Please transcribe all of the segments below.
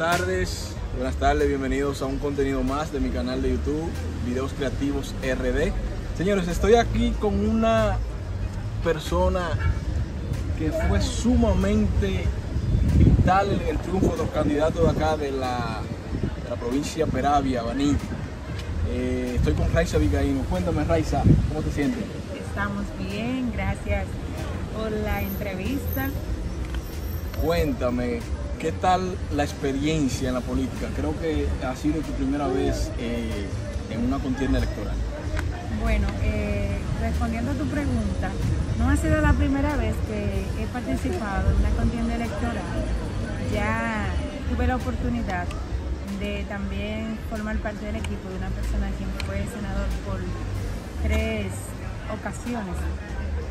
tardes, buenas tardes, bienvenidos a un contenido más de mi canal de YouTube, Videos Creativos RD. Señores, estoy aquí con una persona que fue sumamente vital en el triunfo de los candidatos de acá de la, de la provincia Peravia, Baní. Eh, estoy con Raiza Vicaíno. Cuéntame, Raiza, ¿cómo te sientes? Estamos bien, gracias por la entrevista. Cuéntame, ¿qué tal la experiencia en la política? Creo que ha sido tu primera vez eh, en una contienda electoral. Bueno, eh, respondiendo a tu pregunta, no ha sido la primera vez que he participado en una contienda electoral. Ya tuve la oportunidad de también formar parte del equipo de una persona quien fue senador por tres ocasiones.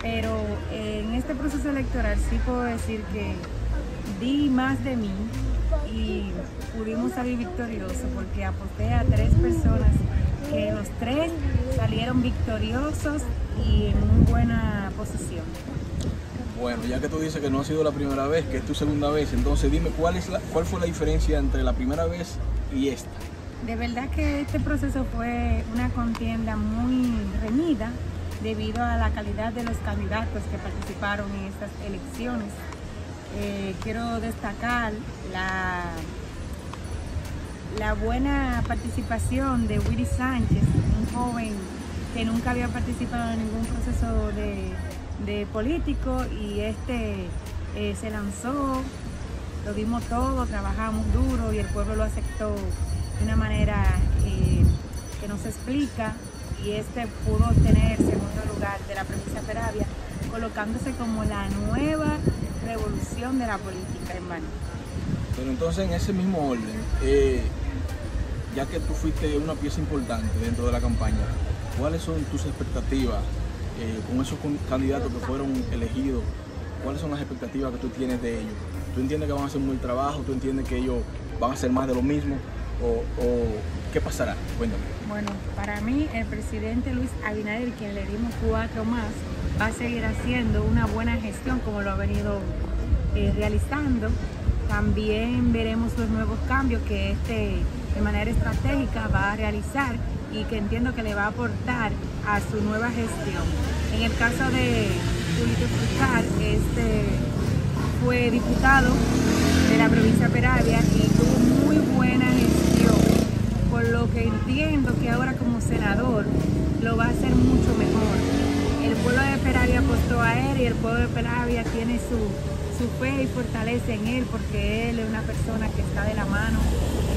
Pero en este proceso electoral sí puedo decir que di más de mí y pudimos salir victoriosos porque aposté a tres personas que los tres salieron victoriosos y en muy buena posición. Bueno, ya que tú dices que no ha sido la primera vez, que es tu segunda vez, entonces dime cuál, es la, cuál fue la diferencia entre la primera vez y esta. De verdad que este proceso fue una contienda muy reñida debido a la calidad de los candidatos que participaron en estas elecciones. Eh, quiero destacar la, la buena participación de Willy Sánchez, un joven que nunca había participado en ningún proceso de, de político y este eh, se lanzó, lo dimos todo, trabajamos duro y el pueblo lo aceptó de una manera eh, que nos explica y este pudo obtener segundo lugar de la provincia Peravia, colocándose como la nueva revolución de la política Baní. Pero entonces en ese mismo orden, eh, ya que tú fuiste una pieza importante dentro de la campaña, ¿cuáles son tus expectativas eh, con esos candidatos que fueron elegidos? ¿Cuáles son las expectativas que tú tienes de ellos? ¿Tú entiendes que van a hacer un buen trabajo? ¿Tú entiendes que ellos van a hacer más de lo mismo? ¿O, o qué pasará? Cuéntame. Bueno, para mí el presidente Luis Abinader, quien le dimos cuatro más, va a seguir haciendo una buena gestión como lo ha venido eh, realizando. También veremos los nuevos cambios que este de manera estratégica va a realizar y que entiendo que le va a aportar a su nueva gestión. En el caso de Julito Frutar, este fue diputado de la provincia Peravia y tuvo muy buena gestión, por lo que entiendo que ahora como senador lo va a hacer mucho mejor. El pueblo de Peravia apostó a él y el pueblo de Peravia tiene su, su fe y fortaleza en él porque él es una persona que está de la mano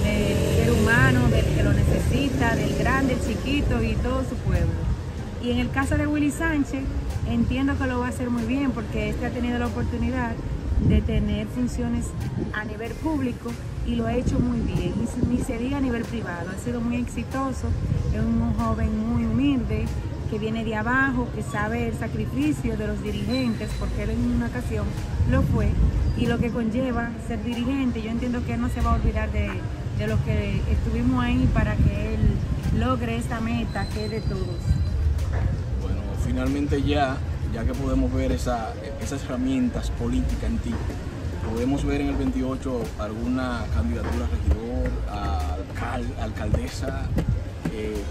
del ser humano, del que lo necesita, del grande, el chiquito y todo su pueblo. Y en el caso de Willy Sánchez, entiendo que lo va a hacer muy bien porque este ha tenido la oportunidad de tener funciones a nivel público y lo ha hecho muy bien, ni se diga a nivel privado, ha sido muy exitoso, es un joven muy humilde, que viene de abajo, que sabe el sacrificio de los dirigentes, porque él en una ocasión lo fue, y lo que conlleva ser dirigente, yo entiendo que él no se va a olvidar de, de los que estuvimos ahí para que él logre esa meta que es de todos. Bueno, finalmente ya ya que podemos ver esa, esas herramientas políticas en ti, podemos ver en el 28 alguna candidatura a regidor, a alcal, alcaldesa, eh.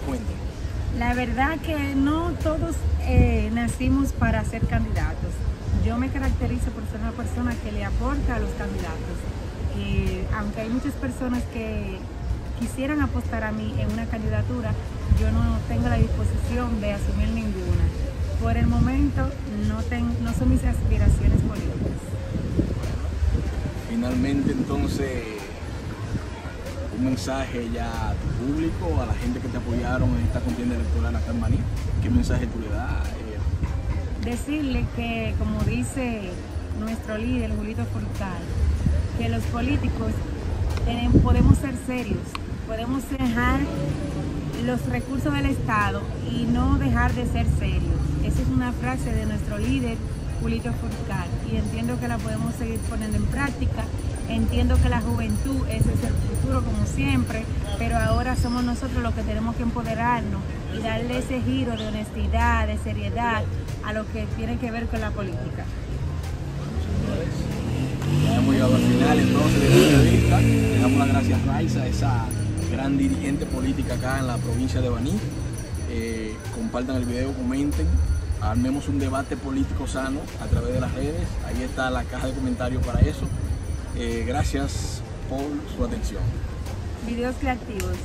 La verdad que no todos eh, nacimos para ser candidatos. Yo me caracterizo por ser una persona que le aporta a los candidatos. Eh, aunque hay muchas personas que quisieran apostar a mí en una candidatura, yo no tengo la disposición de asumir ninguna por el momento no, son mis aspiraciones políticas. Finalmente entonces un mensaje ya a tu público, a la gente que te apoyaron en esta contienda electoral acá en Maní. ¿Qué mensaje tú le das? Decirle que, como dice nuestro líder, Julito Furcal, que los políticos tenemos, podemos ser serios, podemos dejar los recursos del Estado y no dejar de ser serios. Esa es una frase de nuestro líder, Julito Furcal, y entiendo que la podemos seguir poniendo en práctica. Entiendo que la juventud, ese es el futuro como siempre, pero ahora somos nosotros los que tenemos que empoderarnos y darle ese giro de honestidad, de seriedad a lo que tiene que ver con la política. Ya hemos llegado al final entonces de esta entrevista. Le damos las gracias a Raiza, esa gran dirigente política acá en la provincia de Baní. Eh, compartan el video, comenten, armemos un debate político sano a través de las redes. Ahí está la caja de comentarios para eso. Eh, gracias por su atención. Videos creativos.